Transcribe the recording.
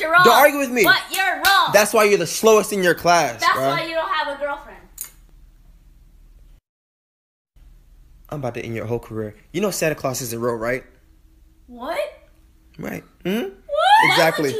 You're wrong. Don't argue with me. But you're wrong. That's why you're the slowest in your class, That's bro. why you don't have a girlfriend. I'm about to end your whole career. You know Santa Claus isn't real, right? What? Right. Hmm? What? Exactly.